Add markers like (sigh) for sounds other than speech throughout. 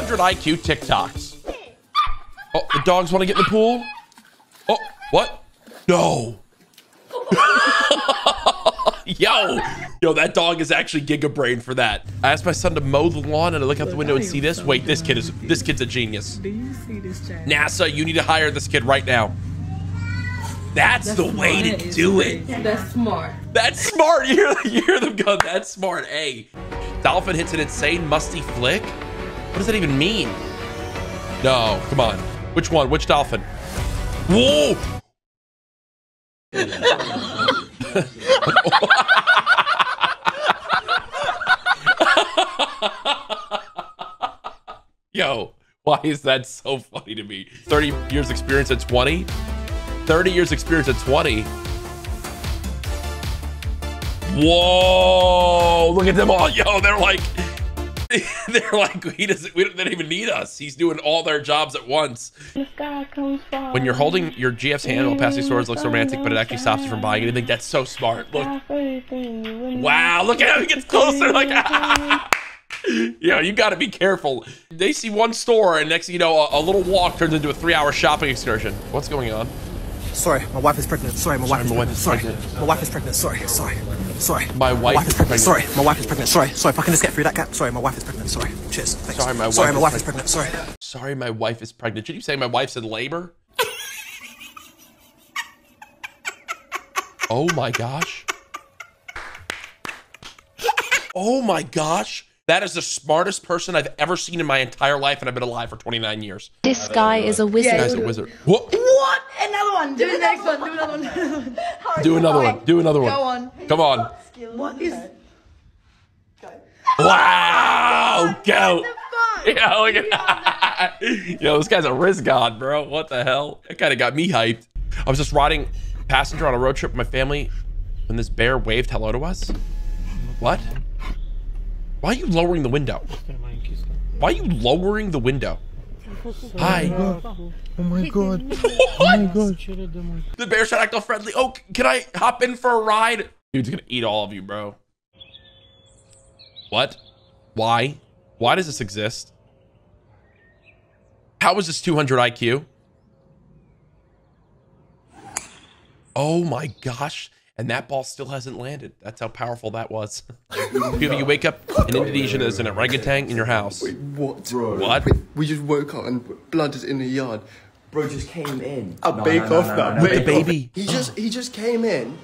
200 IQ TikToks. Oh, the dogs want to get in the pool? Oh, what? No. (laughs) yo, yo, that dog is actually giga brain for that. I asked my son to mow the lawn and I look out the window and see this. Wait, this kid is this kid's a genius. Do you see this chat? NASA, you need to hire this kid right now. That's, the way to do it. That's smart. That's smart. (laughs) You hear, you hear them go, that's smart. A. Dolphin hits an insane musty flick. What does that even mean? No, come on. Which one? Which dolphin? Whoa! (laughs) Yo, why is that so funny to me? 30 years experience at 20? 30 years experience at 20? Whoa, look at them all. Yo, they're like, (laughs) they're like, he doesn't, we don't, they don't even need us. He's doing all their jobs at once. The sky comes from. When you're holding your GF's hand while passing swords looks romantic, but it actually stops you from buying anything. That's so smart. Look, wow, look at how he gets closer. Like, yo, (laughs) you got to be careful. They see one store, and next thing you know, a, a little walk turns into a three-hour shopping excursion. What's going on? Sorry, my wife is pregnant. Sorry, my wife is pregnant. Sorry, my wife is pregnant. Sorry, sorry, sorry. My wife is pregnant. Sorry, my wife is pregnant. Sorry, sorry. If I can just get through that gap. Sorry, my wife is pregnant. Sorry. Cheers. Thanks. Sorry, my wife, Sorry, wife my is wife is pregnant. Sorry. Sorry, my wife is pregnant. Should you say my wife's in labor? (laughs) oh my gosh. Oh my gosh. That is the smartest person I've ever seen in my entire life, and I've been alive for 29 years. This guy is a wizard. This guy's a wizard. What? What? Another one. Do the next one. Do another one. (laughs) Do another one. Do another one. Go on. Come on. What is? Wow. Go. (laughs) Yeah, look at that. Yo, this guy's a risk god, bro. What the hell? That kind of got me hyped. I was just riding passenger on a road trip with my family when this bear waved hello to us. What? Why are you lowering the window? Why are you lowering the window? Hi. Oh my god. Oh (laughs) what? Oh god. The bear should to act all friendly. Oh, can I hop in for a ride? Dude's gonna eat all of you, bro. What? Why? Why does this exist? How is this 200 IQ? Oh my gosh. And that ball still hasn't landed. That's how powerful that was. (laughs) If you wake up in Indonesia, there's an orangutan in your house. What? Bro. What? We just woke up and blood is in the yard. Bro just came in. A bake off that. With the baby. He just he just came in.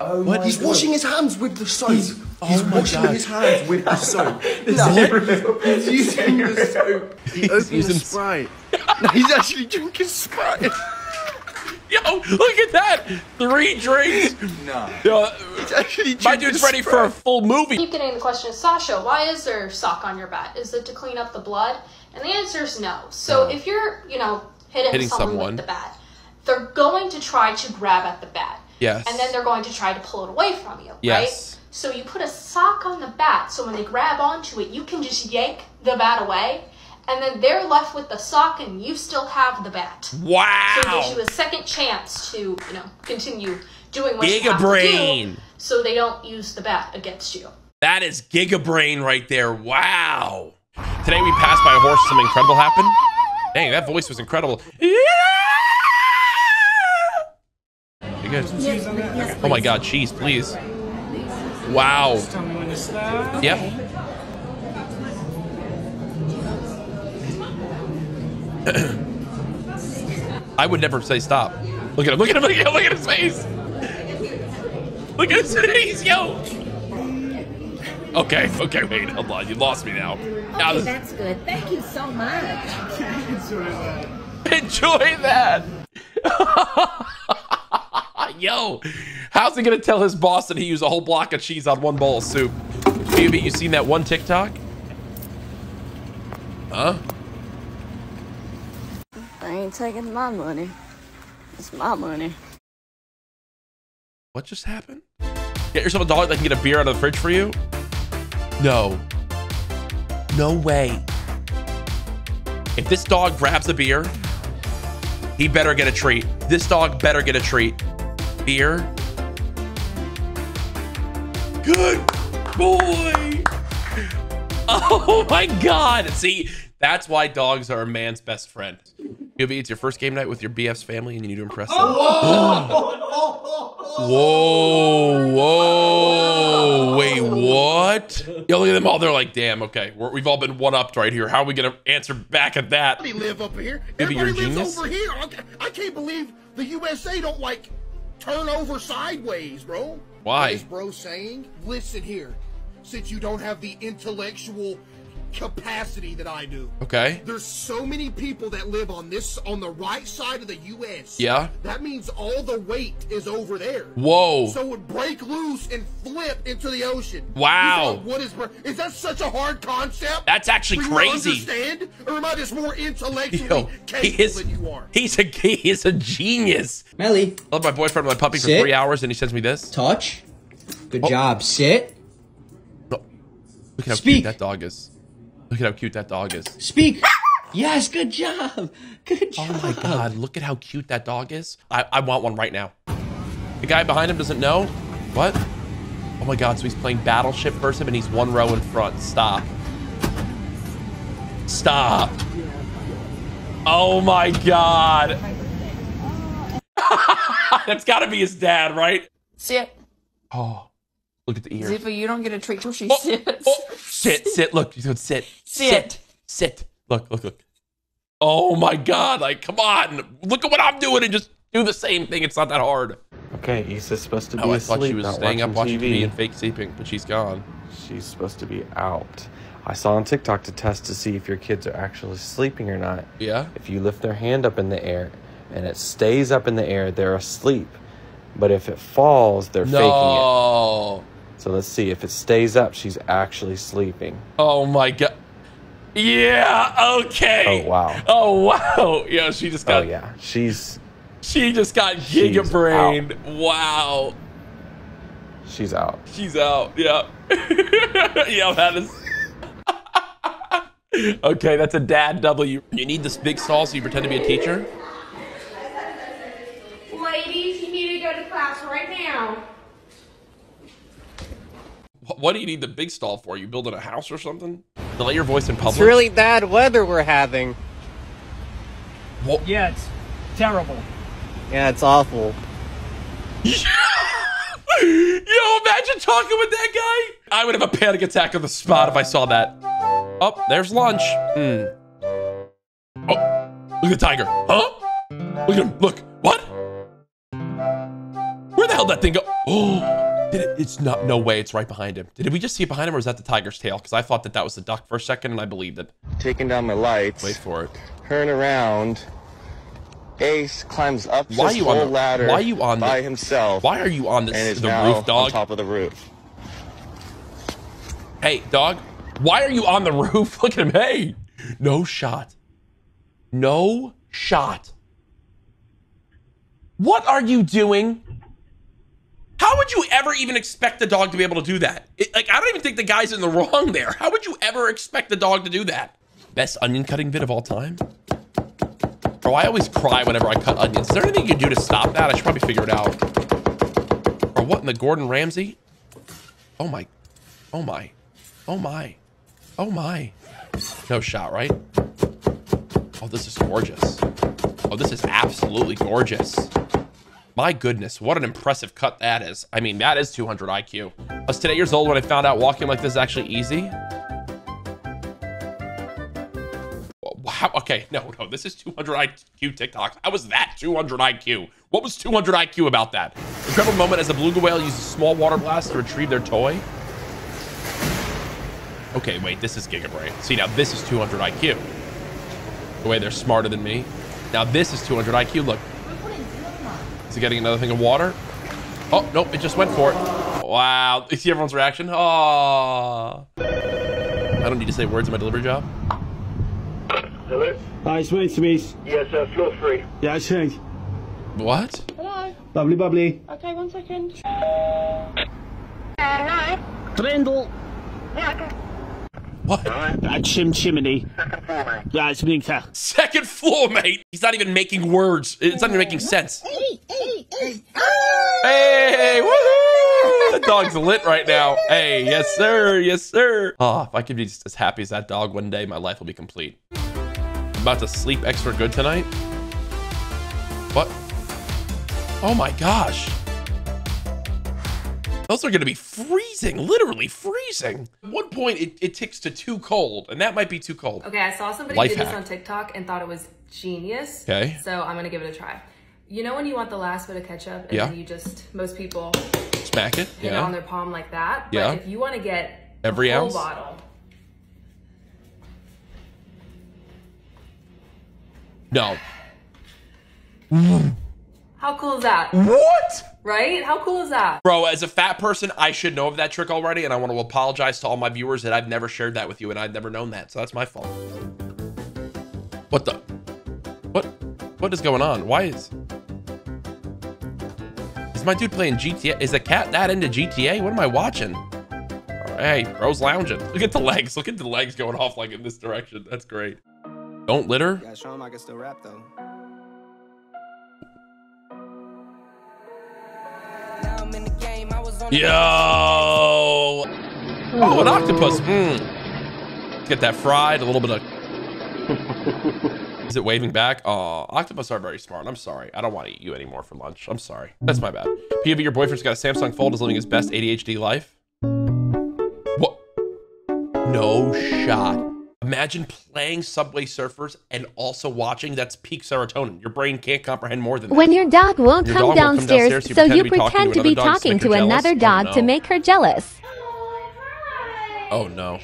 Oh What? my He's God. washing his hands with the soap. He's, oh my washing God. his hands with the soap. (laughs) no, he's using the soap. He opened using the Sprite. (laughs) No, he's actually drinking Sprite. Yo, look at that. Three drinks. No. Yo, He's actually my drinking dude's ready for a full movie. keep getting the question, Sasha, why is there sock on your bat? Is it to clean up the blood? And the answer is no. So No. if you're, you know, hitting, Hitting someone, someone. with the bat, they're going to try to grab at the bat. Yes. And then they're going to try to pull it away from you, Yes. right? So you put a sock on the bat, so when they grab onto it, you can just yank the bat away, and then they're left with the sock, and you still have the bat. Wow! So it gives you a second chance to, you know, continue doing what you Giga have brain. to do, so they don't use the bat against you. That is Giga Brain right there. Wow. Today we passed by a horse. Something incredible happened. Dang, that voice was incredible. Yeah! You good? Oh my God, cheese, please. Wow. Tell me when to stop. Yep. I would never say stop. Look at him, look at him, look at him, look at his face. Look at his face, yo. Okay, okay, wait, hold on. You lost me now. Now this- That's good. Thank you so much. enjoy that. (laughs) Yo, how's he gonna tell his boss that he used a whole block of cheese on one bowl of soup? Maybe you seen that one TikTok? Huh? I ain't taking my money. It's my money. What just happened? Get yourself a dog that can get a beer out of the fridge for you? No. No way. If this dog grabs a beer, he better get a treat. This dog better get a treat. Beer. Good boy. (laughs) Oh my god. See, that's why dogs are a man's best friend. Yubi, it's your first game night with your BF's family and you need to impress them. (laughs) Whoa, whoa, wait, what? Yo, look at them all. They're like, damn, okay. We're, we've all been one upped right here. How are we going to answer back at that? Everybody live over here. Maybe you're Everybody lives genius? over here. I, I can't believe the USA don't like turn over sideways, bro. Why? What is bro saying? Listen here. Since you don't have the intellectual capacity that I do. Okay. There's so many people that live on this on the right side of the US. Yeah. That means all the weight is over there. Whoa. So it would break loose and flip into the ocean. Wow. You oh, what is is that such a hard concept? That's actually for you crazy. understand? Or am I just more intellectually Yo, capable is, than you are? he's a he is a genius. Melly, I love my boyfriend and my puppy for three hours and he sends me this. touch. Good Oh. job. Sit. Look at how Speak. cute that dog is. Look at how cute that dog is. Speak. yes, good job. Good job. Oh my god, look at how cute that dog is. I, I want one right now. The guy behind him doesn't know? What? Oh my god, so he's playing Battleship versus him and he's one row in front. Stop. Stop. Oh my god. (laughs) That's gotta be his dad, right? Sit. Oh, look at the ears. Ziva, you don't get a treat till she Oh, sits. oh, sit, (laughs) sit, look. He's going sit. Sit. Sit. Sit. Look, look, look. Oh my god, like come on. Look at what I'm doing and just do the same thing. It's not that hard. Okay, Issa's supposed to oh, be Oh, I thought she was not staying up watching TV. TV and fake sleeping, but she's gone. She's supposed to be out. I saw on TikTok to test to see if your kids are actually sleeping or not. Yeah? If you lift their hand up in the air and it stays up in the air, they're asleep. But if it falls, they're faking it. No. So let's see. If it stays up, she's actually sleeping. Oh my god. Yeah, okay. Oh wow. Oh wow. Yeah, she just oh, got. Oh yeah. She's she just got She's giga brained. Wow. she's out. She's out. Yeah. (laughs) yeah, that is. (laughs) okay, that's a dad W. You need this big stall so you pretend to be a teacher? Ladies, you need to go to class right now. Wh- What do you need the big stall for? You building a house or something? To let your voice in public? It's really bad weather we're having. Wha- Yeah, it's terrible. Yeah, it's awful. (laughs) Yo, imagine talking with that guy. I would have a panic attack on the spot if I saw that. Oh, there's lunch. Hmm. Oh, look at the tiger. Huh? Look at him. Look. What? Where the hell did that thing go? (gasps) Oh, did it? It's not. No way. It's right behind him. Did we just see it behind him, or is that the tiger's tail? Because I thought that that was the duck for a second, and I believed it. Taking down my lights. Wait for it. Turn around. Ace climbs up Why are this you on whole the- ladder why are you on by the- himself. Why are you on this and is the now roof, dog? on top of the roof. Hey, dog. Why are you on the (laughs) roof? Look at him. Hey, no shot. No shot. What are you doing? How would you ever even expect the dog to be able to do that? It- like, I don't even think the guy's in the wrong there. How would you ever expect the dog to do that? Best onion cutting vid of all time? Bro, I always cry whenever I cut onions. Is there anything you can do to stop that? I should probably figure it out. Or what in the Gordon Ramsay? Oh my. Oh my. Oh my. Oh my. No shot, right? Oh, this is gorgeous. Oh, this is absolutely gorgeous. My goodness, what an impressive cut that is. I mean, that is 200 IQ. I was 10 years old when I found out walking like this is actually easy. Wow, okay, no, no, this is 200 IQ TikTok. How was that 200 IQ? What was 200 IQ about that? Incredible moment as a beluga whale uses small water blast to retrieve their toy. Okay, wait, this is Gigabrain. See, now this is 200 IQ. The way they're smarter than me. Now this is 200 IQ, look. Is he getting another thing of water? Oh, nope, it just went for it. Wow, you see everyone's reaction? Oh. I don't need to say words in my delivery job. Hello? Hi, it's me, Smith. Yes, uh, floor three. Yeah, it's changed. What? Hello. Bubbly, bubbly. Okay, one second. Trindle. What? Uh, chim chimney. Yeah, it's me, sir. Second floor, mate. He's not even making words. It's not even making sense. Hey, woohoo! that dog's lit right now. Hey, yes, sir. Yes, sir. Oh, if I could be just as happy as that dog one day, my life will be complete. I'm about to sleep extra good tonight. What? Oh my gosh. Those are going to be freezing, literally freezing. At one point, it, it ticks to too cold, and that might be too cold. Okay, I saw somebody Life do this hack. on TikTok and thought it was genius. Okay. So I'm gonna give it a try. You know when you want the last bit of ketchup and Yeah. then you just most people Smack it. hit it on their palm like that. Yeah. But if you want to get Every the whole ounce? bottle, No. how cool is that? What? Right? How cool is that? Bro, as a fat person, I should know of that trick already, and I want to apologize to all my viewers that I've never shared that with you, and I've never known that, so that's my fault. What the? What? What is going on? Why is... Is my dude playing GTA? Is the cat that into GTA? What am I watching? Hey, bro's lounging. Look at the legs. Look at the legs going off like in this direction. That's great. Don't litter. Yeah, show him I can still rap though. Yo! Oh, an octopus. Mm. Get that fried. A little bit of. (laughs) Is it waving back? Oh, octopus are very smart. I'm sorry. I don't want to eat you anymore for lunch. I'm sorry. That's my bad. POV, your boyfriend's got a Samsung Fold, is living his best ADHD life. What? No shot. Imagine playing Subway Surfers and also watching. That's peak serotonin. Your brain can't comprehend more than that. When your dog won't Your come dog won't come downstairs, downstairs, so you pretend to to be be talking to another dog to make her jealous? Oh, dog to no. make her jealous. Oh no.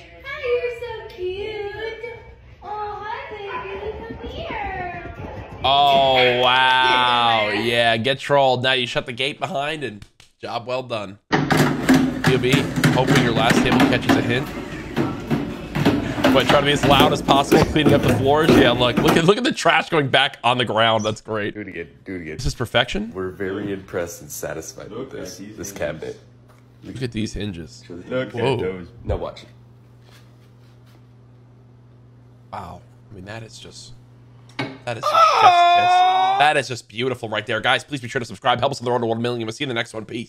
Oh wow. Yeah, get trolled. Now you shut the gate behind and job well done. POV, hoping your last table catches a hint. But try to be as loud as possible, cleaning up the floors. Yeah, look, look at look at the trash going back on the ground. That's great. Do it again. Do it again. This is perfection. We're very impressed and satisfied with this this cabinet. Look at these hinges. Look at those. Now watch. Wow. I mean, that is just that is just chef's kiss. That is just beautiful right there, guys. Please be sure to subscribe. Help us on the road to one million. We'll see you in the next one. Peace.